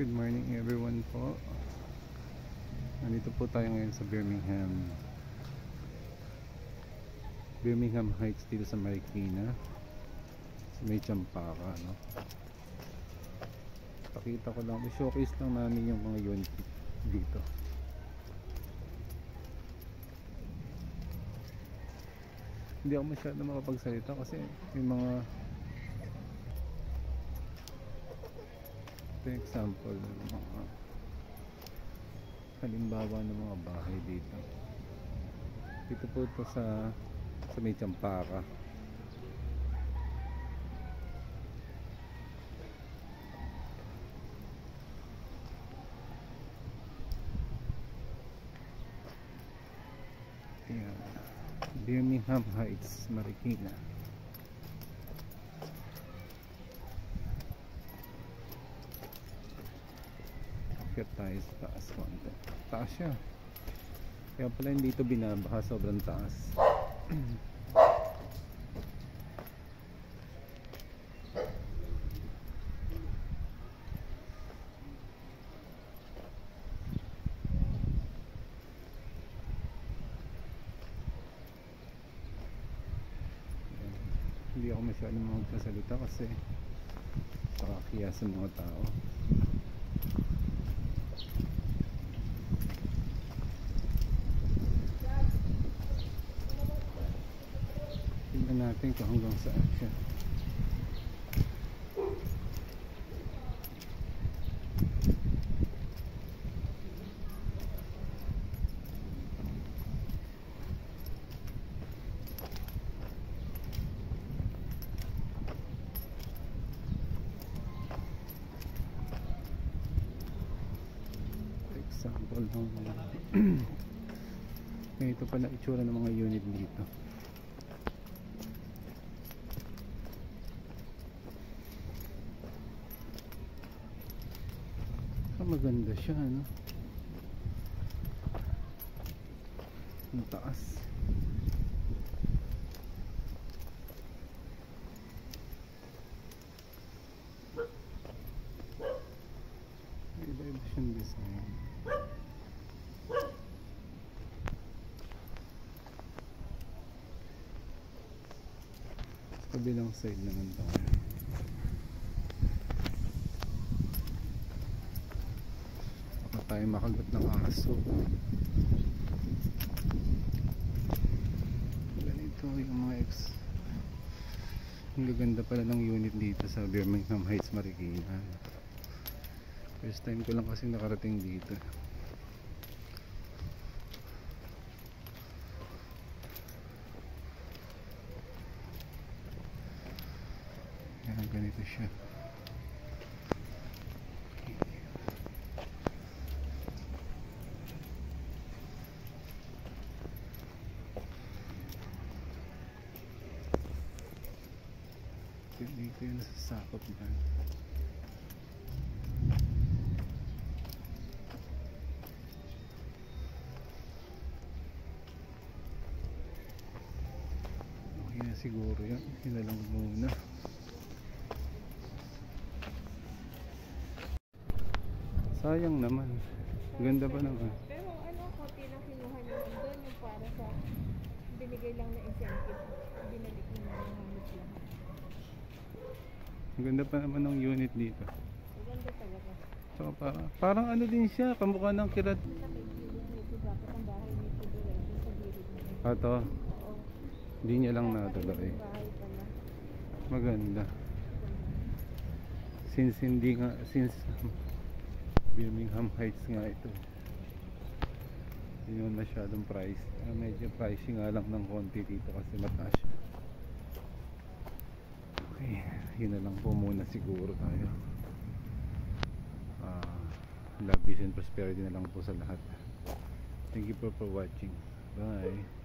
Good morning everyone po. Nandito po tayo ngayon sa Birmingham. Birmingham Heights dito sa Marikina. May Champaka, no? Pakita ko lang, showcase lang namin yung mga unit dito. Hindi ako masyado makapagsalita kasi yung mga For example, mga halimbawa ng mga bahay dito. Dito po ito sa sa may Champaka. Birmingham Heights, Marikina. Tayo sa taas konti. Taas siya. Kaya pala hindi ito binabaha sobrang taas. hindi ako masyadong magkasalita kasi pakakiya sa mga tao kung hanggang saan siya example ng ganito pala itsura ng mga unit dito maganda siya ano? Ang taas. Iba-iba kabilang side naman tayo tayo makagat ng aso. Ganito yung mga ex. Ang gaganda pala ng unit dito sa Birmingham Heights Marikina. First time ko lang kasi nakarating dito. Ayan, ganito siya. Dito yun sa sakop na. Okay na siguro yan. Yun na lang muna. Sayang naman. Ganda pa naman. Pero ano, konti lang kinuha niyo doon yung para sa binigay lang na incentive. Binalik niyo na yung hamot lang. Ang ganda pa naman ng unit dito. Maganda talaga. Saka parang, parang ano din siya, kamukha ng yun. Ato, Oo. hindi niya lang natuloy. Pala. Maganda. Since hindi nga, since Birmingham Heights nga ito. Hindi naman masyadong price. Ah, medyo pricey nga lang ng konti dito kasi mataas siya. Okay, yun na lang po muna siguro tayo. Ah, love, peace and prosperity na lang po sa lahat. Thank you po for watching. Bye.